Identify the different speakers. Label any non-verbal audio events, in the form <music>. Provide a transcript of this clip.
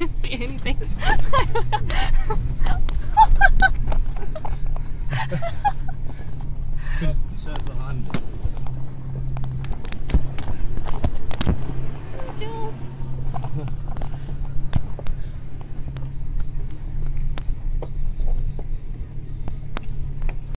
Speaker 1: <laughs> see
Speaker 2: didn't see behind.
Speaker 1: Jules.